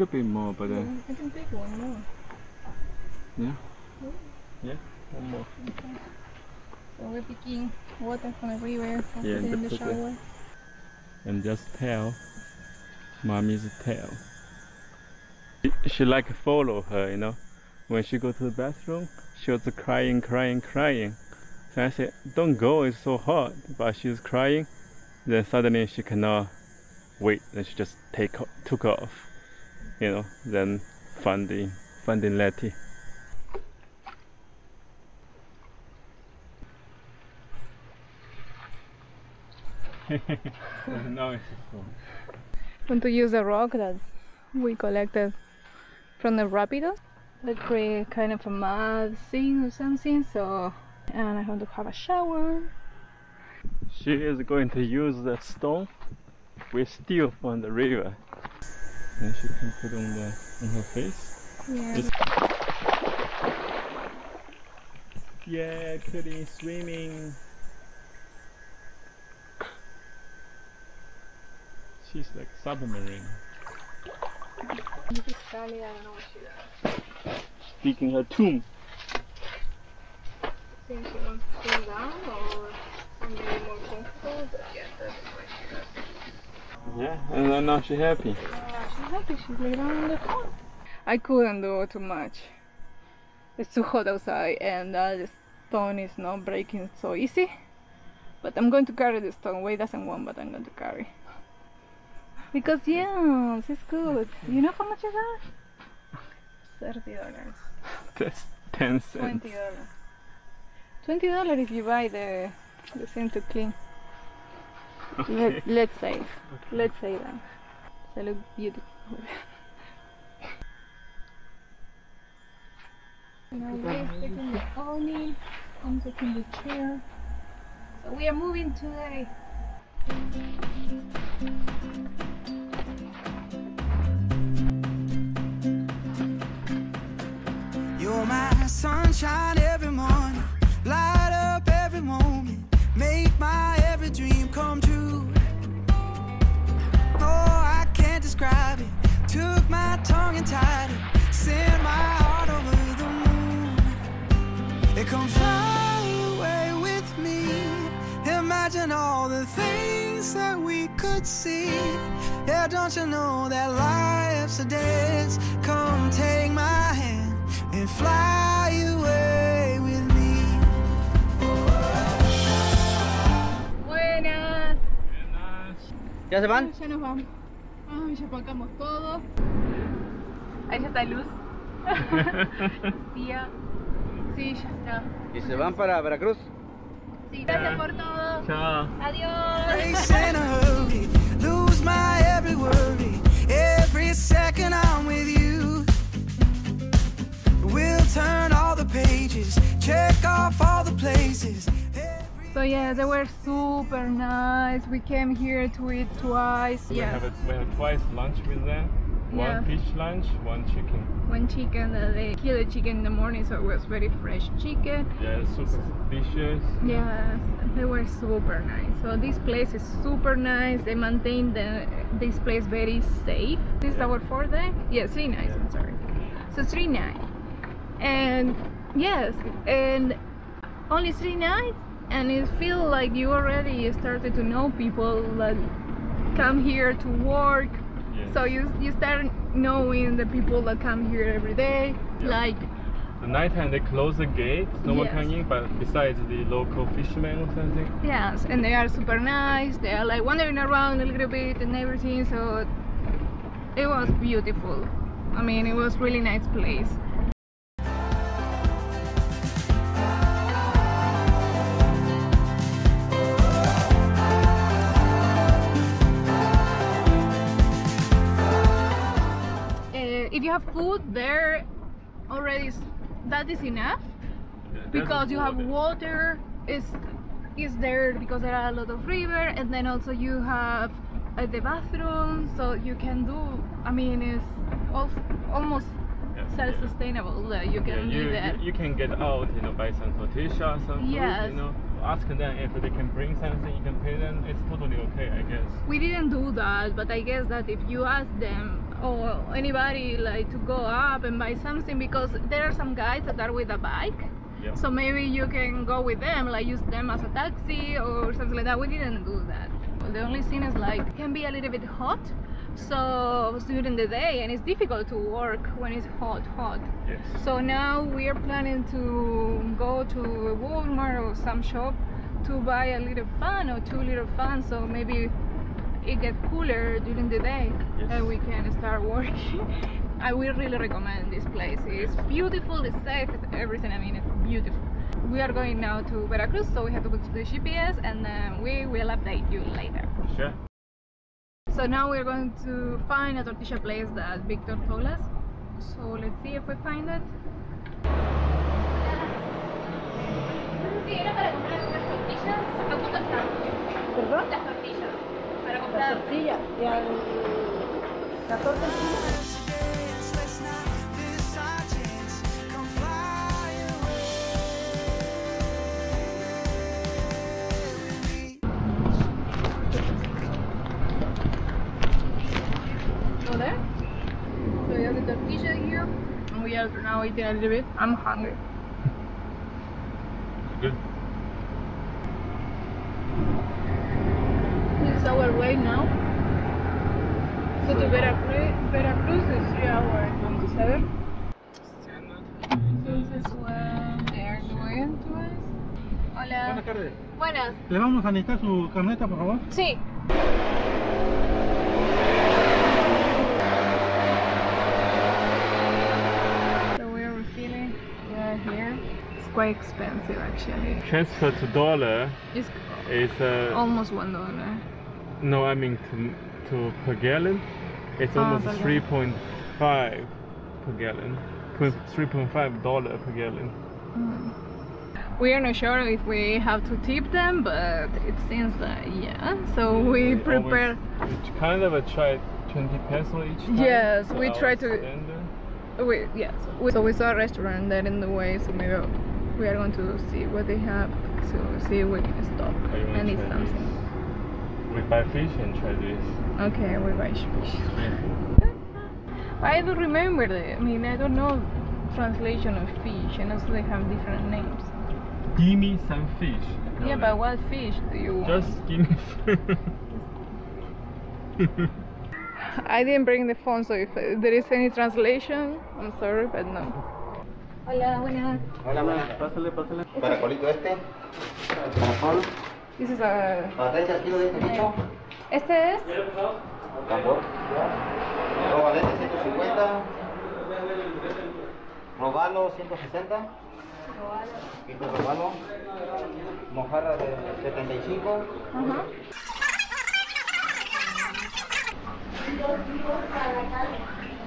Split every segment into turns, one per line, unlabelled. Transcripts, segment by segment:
little bit more, but uh,
I can take one more.
yeah. Yeah, one more.
So we're picking water from everywhere and
Yeah,
in
the
the shower.
And just tell mommy's tail. She like follow her, you know. When she go to the bathroom, she was crying, crying, crying. So I said, don't go, it's so hot. But she's crying. Then suddenly she cannot wait. Then she just take took off, you know. Then finding finding Leti. no, it's
Want to use the rock that we collected from the rapido. Let's create kind of a mud scene or something. So, and I want to have a shower.
She is going to use the stone we steal from the river. And she can put on the on her face.
Yeah.
Just- Yeah, Kitty swimming. She's like submarine.
Sally, I don't know what she does.
Digging her tomb.
think she wants to cool down or something more comfortable, but yeah, that's what she does.
Yeah, and then now she's happy.
Yeah, she's happy. She's laying on the floor. I couldn't do too much. It's too hot outside, and uh, the stone is not breaking so easy. But I'm going to carry the stone. Wei doesn't want, but I'm going to carry. Because yes, it's good. You know how much is that? Thirty dollars.
That's ten cents.
Twenty dollars. Twenty dollars if you buy the the thing to clean. Let, let's say, let's say that. They look beautiful. The taking the chair. So we are moving today.
You're my sunshine come fly away with me. Imagine all the things that we could see. Yeah, don't you know that life's a dance? Come take my hand and fly away with me.
Buenas.
¿Ya se van?
Ya nos vamos. Ay, ya apagamos todo. Ahí ya está luz. Tía. Sí, ya está.
¿Y se van para Veracruz?
Sí, gracias por todo.
Ah, chao.
Adiós.
Race in a hurry, lose my every worry. Every second I'm with you. We'll turn all the pages, check off all the places.
So yeah, they were super nice. We came here to eat twice.
We
Yeah,
have a, we have twice lunch with them.
Yeah.
One fish lunch, one chicken.
one chicken. Uh, they killed the chicken in the morning, so it was very fresh chicken.
Yeah, super delicious.
Yes, they were super nice. So this place is super nice. They maintain the this place very safe. This is our fourth day. Yeah, three nights. I'm sorry. So three nights, and yes, and only three nights, and it feels like you already started to know people that come here to work. So you you start knowing the people that come here every day,
Yeah.
like
The nighttime they close the gate, no one
Yes.
coming in, but besides the local fishermen or something.
Yes, and they are super nice. They are like wandering around a little bit and everything. So it was beautiful. I mean, it was really nice place. You have food there, already that is enough
Yeah,
because you have
water.
is is there because there are a lot of river and then also you have uh, the bathroom so you can do i mean it's almost
Yeah.
self-sustainable that you can
you,
do that
you, you can get out, you know, buy some tortilla, some food,
Yes.
you know. Ask them if they can bring something, you can pay them. It's totally okay, I guess.
we didn't do that but i guess that if you ask them or anybody like to go up and buy something because there are some guys that are with a bike.
Yeah.
so maybe you can go with them like use them as a taxi or something like that. We didn't do that. The only thing is like it can be a little bit hot. So during the day and it's difficult to work when it's hot hot.
Yes.
so now we are planning to go to a Walmart or some shop to buy a little fan or two little fans. So maybe it get cooler during the day
Yes.
and we can start working. I will really recommend this place. It's beautiful, it's safe, it's everything. I mean, it's beautiful. We are going now to Veracruz, so we have to go to the GPS and then we will update you later.
Sure.
So now we're going to find a tortilla place that Victor told us. So let's see if we find it. Sí, era para comprar unas tortillas. ¿A cuánto están?
¿Perdón?
Para comprar.
tortilla. Y al 14
Let's dance, let's not miss our chance. Come fly away with me.
So there. So we have the tortilla here. And we are now eating a little bit. I'm hungry.
Good.
This is our way now. So to Veracruz, Veracruz is 3 hours 27. This is what they are doing to us. Hola.
tardes.
Buenas.
Le vamos a necesitar su camioneta, por favor.
Sí. So we are refilling. We are here. It's quite expensive actually.
Transfer to dollar
It's
is uh,
almost one dollar.
no, I mean to to per gallon. It's
Ah,
almost
per
three point five per gallon. Three point five dollar per gallon.
We are not sure if we have to tip them, but it seems that yeah. So we
always-
prepare.
we kind of a try twenty peso each time.
Yes,
for
we try to-
standard.
We yes. We, so we saw a restaurant there in the way. So maybe we are going to see what they have. So see if we can stop and eat something.
We buy fish and try this.
Okay, we buy fish. I don't remember the. I mean, I don't know translation of fish, and also they have different names.
Give me some fish.
Yeah,
No,
but what fish do you want?
Just give me.
I didn't bring the phone, so if uh, there is any translation, I'm sorry, but no. Hola, buenas.
Hola, buenas.
Pásale, pásale.
Caracolito este. Caracol.
This is a.
Para 30 kilos de este bicho.
Este es.
Tambor. Robalete 150. Robalo 160. Quito robalo. Mojarra de 75.
Ajá.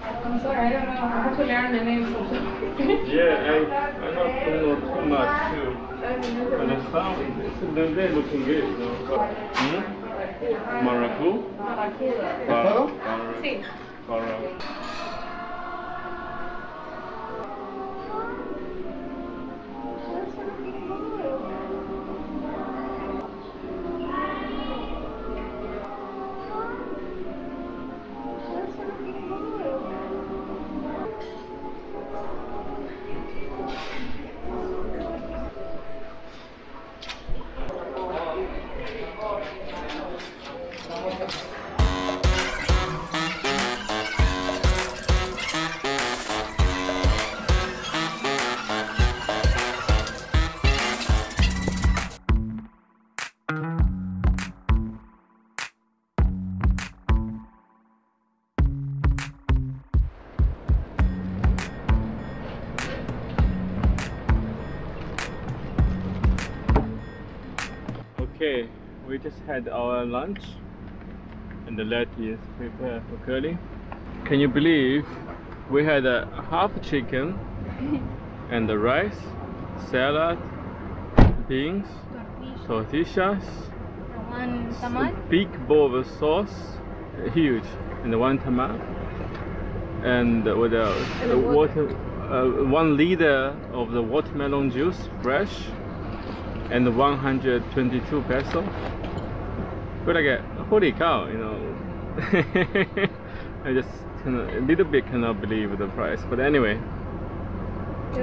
I'm sorry, I don't know. I have to learn the names of
yeah, I, I not know too much too. But the sound, it's, they're, they're looking good. You know, but, hmm? Maracu?
todo?
Sí.
Para. Okay, we just had our lunch and the lettuce is prepared for Cully. Can you believe we had a half chicken and the rice, salad, beans, tortillas, big bowl of sauce, huge, and one tomato, and what else?
And the
water, uh, one liter of the watermelon juice, fresh, and 122 peso. But I get, holy cow, you know. I just cannot, a little bit cannot believe the price. But anyway,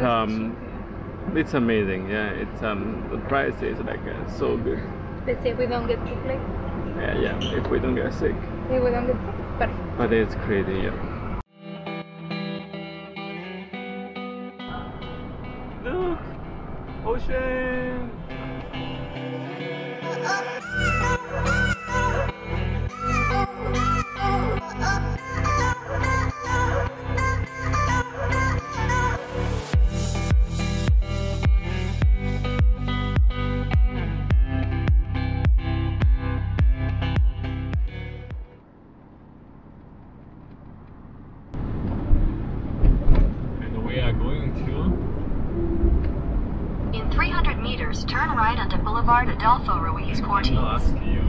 um, it's amazing. Yeah, it's um the price is like uh, so good.
Let's see if we don't get sick. Like,
Yeah, yeah. If we don't get sick,
if we don't get sick, perfect.
but it's crazy. Yeah. Look, ocean.
Ruiz Cortines.
I'll ask you.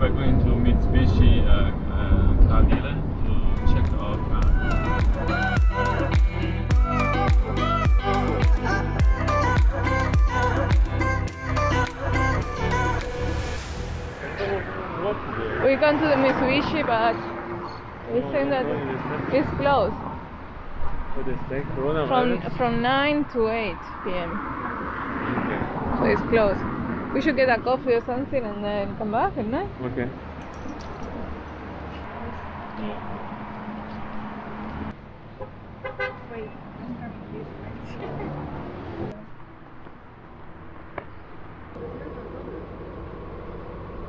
We're going to Mitsubishi uh, uh, car dealer to check our car. The-
We've gone to the Mitsubishi, but we think that it's closed
What is that?
from from 9 to 8 p.m.
Okay.
So it's closed. We should get a coffee or something and then come back at night.
Okay.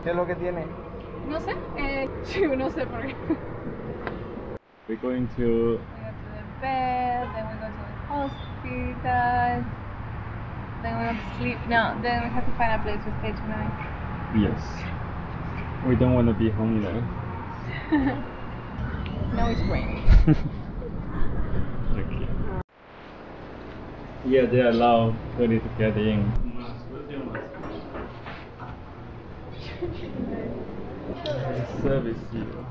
¿Qué es lo que tiene?
No sé. Eh, sí, no sé por qué.
We're going to.
We go to the bed, then we go to the hospital, then we go to sleep. No, then we have to find a place to stay tonight.
Yes. We don't want to be home though.
Now it's raining.
Okay. Yeah, they allow Cody to get in. Service zero.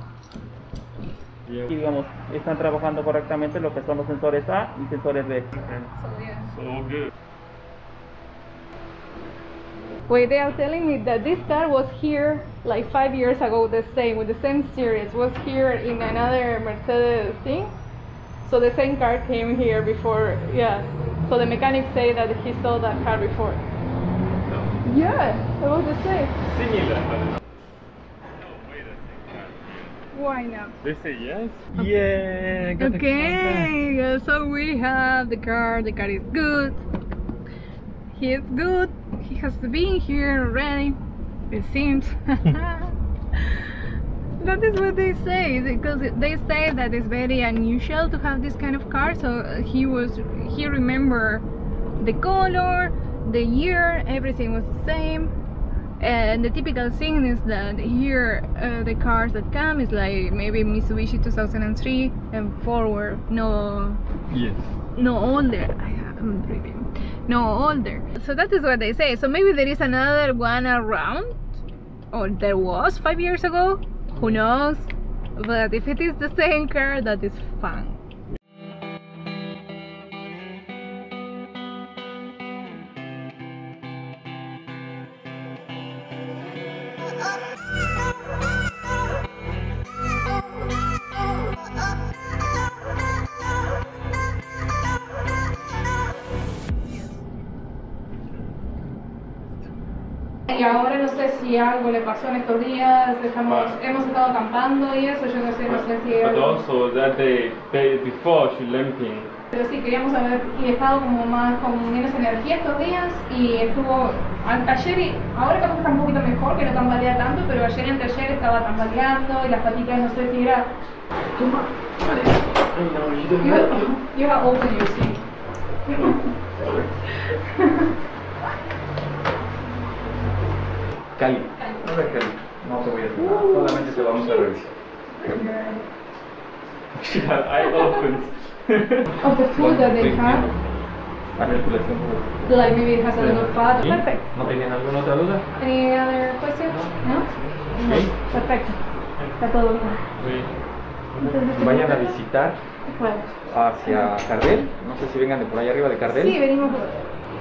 y digamos, están trabajando correctamente lo que son los sensores A y sensores B.
So yeah.
So good.
Wait, they are telling me that this car was here like five years ago, the same, with the same series, was here in another Mercedes thing. So the same car came here before, yeah. So the mechanic say that he saw that car before. Yeah, it was the same.
Similar, but no way the same car.
Why not?
They say yes. Yeah. car back.
Okay, so we have the car. The car is good. He is good. He has been here already. It seems. that is what they say because they say that it's very unusual to have this kind of car. So he was he remember the color, the year, everything was the same. And the typical thing is that here uh, the cars that come is like maybe Mitsubishi 2003 and forward, no
Yes.
no older. I am reading. No older. So that is what they say. So maybe there is another one around, or there was five years ago. Who knows? But if it is the same car, that is fun. Si algo le pasó en estos días, estamos,
Ah.
hemos estado acampando y eso, yo no sé, no sé si...
But
algo-
also that day, day before she limping.
Pero sí, queríamos saber, y he estado como más, con menos energía estos días, y estuvo, ayer y, ahora capaz que está un poquito mejor, que no tambalea tanto, pero ayer y anteayer estaba tambaleando, y las patitas no sé si era... You, you have opened your seat.
Cali. No es Cali. No te voy a hacer nada. Solamente te vamos a revisar.
Eye opened.
Of the food that they have,
Manipulación.
like maybe it has a little fat. Perfect.
¿No tenían alguna otra duda?
Any other questions? No? No. Perfecto. Está todo bien.
Vayan a visitar hacia Cardel. No sé si vengan de por allá arriba de Cardel.
Sí, venimos por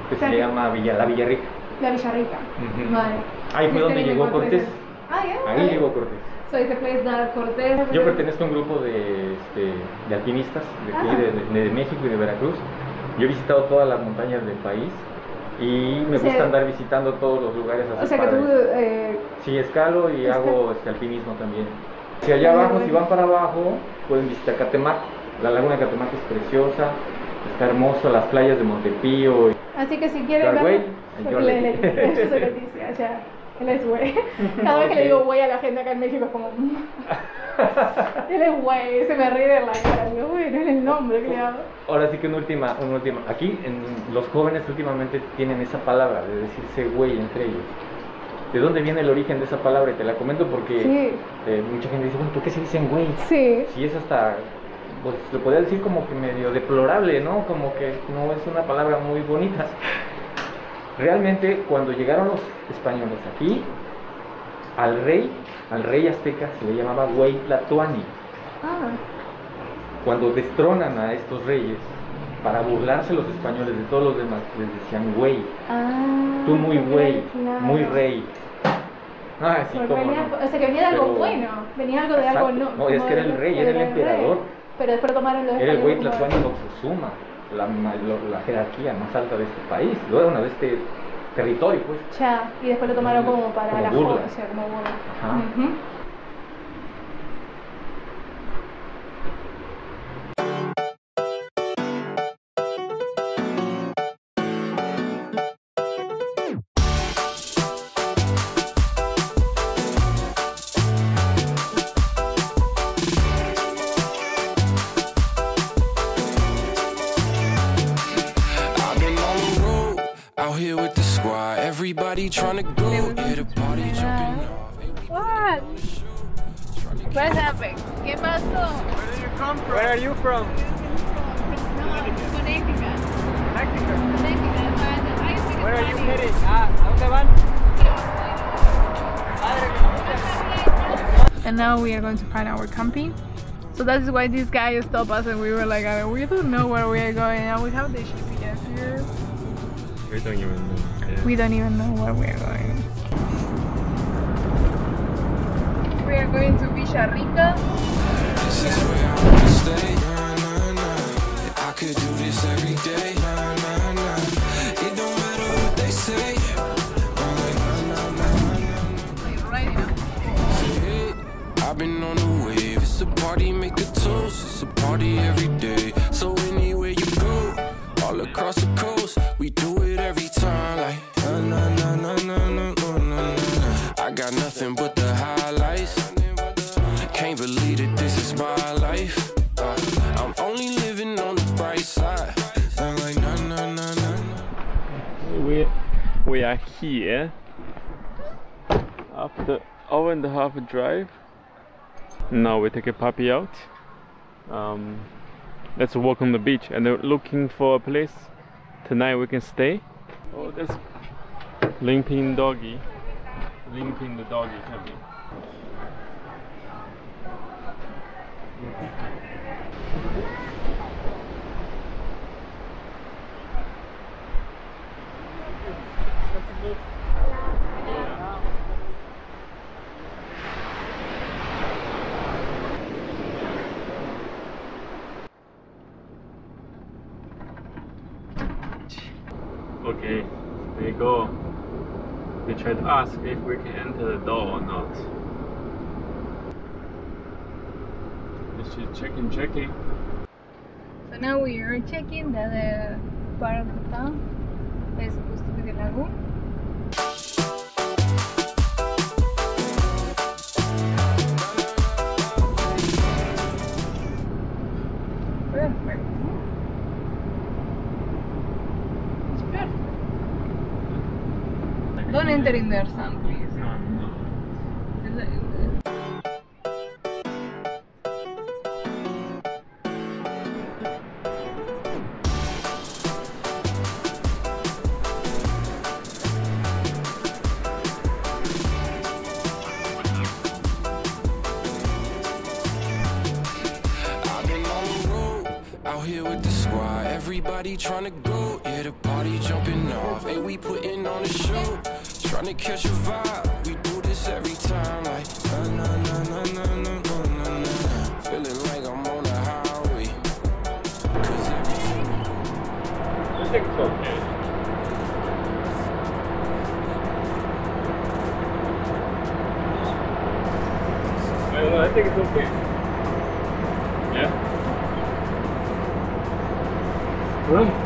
que se llama Villa, la Villarrica.
la Villarrica.
Ujú.
Vale.
Ahí fue
Este
donde llegó Cortés.
Ah, ya.
Ahí llegó Cortés.
So is the place that Cortés.
Yo pertenezco a un grupo de, este, de alpinistas de, aquí,
Ah.
de, de- de México y de Veracruz. Yo he visitado todas las montañas del país y me
O sea-
gusta andar visitando todos los lugares así
O sea que tú. eh,
Sí, escalo y
Esca-
hago este, alpinismo también. Si allá abajo, si van para abajo, pueden visitar Catemac. La laguna de Catemac es preciosa, está hermoso, las playas de Montepío. y-
Así que si quieren
Dar
ver.
yo
Le-
le-
le- Él es güey. Cada vez que le digo güey a la gente acá en México es como. "Mm". Él es güey, se me ríe de la cara. Digo, güey, no es el nombre que le hago.
Ahora sí que una última, una última. Aquí en- los jóvenes últimamente tienen esa palabra de decirse güey entre ellos. ¿De dónde viene el origen de esa palabra? Y te la comento porque
Sí.
eh, mucha gente dice, bueno, ¿por qué se dicen güey?
Sí.
Si es hasta, pues lo podría decir como que medio deplorable, ¿no? Como que no es una palabra muy bonita. Realmente cuando llegaron los españoles aquí, al rey, al rey azteca se le llamaba güey Tlatuani.
Ah.
Cuando destronan a estos reyes, para burlarse los españoles de todos los demás, les decían güey,
Ah.
tú muy güey,
claro.
muy rey. Ah, sí,
Porque
cómo
venía-
no.
O sea que venía de algo
Pero-
bueno, venía algo de algo no.
No, es
como
que era el rey, era el emperador.
Pero después tomaron los
Era el güey
como-
Tlatuani Moctezuma, la, la jerarquía más alta de este país, bueno, de este territorio, pues.
Ya, y después lo tomaron como para
Como
la
burla.
joda, o sea, como burla.
Ajá.
Ujú.
I've Everybody trying to go, yeah, the party jumping off.
What? What happened? ¿Qué pasó?
Where are you from?
Connecticut.
Where are you headed? Ah, ¿a dónde van?
And now we are going to find our camping. So that's why this guy stopped us and we were like, uh, we don't know where we are going. And we have the GPS here.
We don't even know.
We don't even know where we are going. We are going to Villarrica.
This is where I wanna stay. Nah, nah, nah. I could do this every day. Nah, nah, nah. It don't matter what they say. I've been on the wave. It's a party, make a toast. It's a party every day. So anywhere you go, all across the coast, we do it every time. Like, na na na na na na na. I got nothing but the highlights. Can't believe that this is my life. Uh, I'm only living on the bright side. I'm like na na na na.
We we are here after hour and a half drive. Now we take a puppy out. Um, let's walk on the beach and they're looking for a place tonight we can stay. Oh, that's limping doggy. Limping the doggy coming. Okay, there you go. We try to ask if we can enter the door or not. Let's just checking, checking.
So now we are checking the, the part of the town that is supposed to be the lagoon. Enter in there,
out here with the squad. Everybody trying to go, yeah, the party jumping off. Hey, we putting on a show, Trying to catch a vibe, we do this every time like uh, na na na
na na na na na. Feeling like I'm on highway. Cause everything.
Think it's okay. I think
it's okay. Yeah. Well.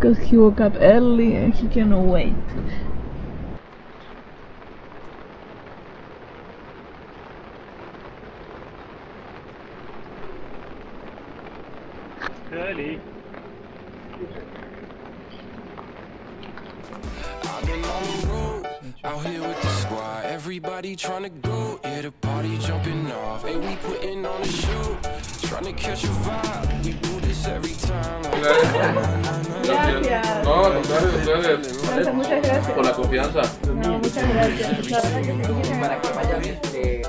Because he woke up early and he cannot wait.
Early.
I've been on the road, out here with the squad. Everybody trying to go, yeah, the party jumping off. Hey, we putting on a show, trying to catch a vibe. We do this every time. Like,
Gracias.
No, al contrario, ustedes.
Muchas, muchas gracias.
Por la confianza.
No, muchas gracias. La verdad que sí.
para que vayan este,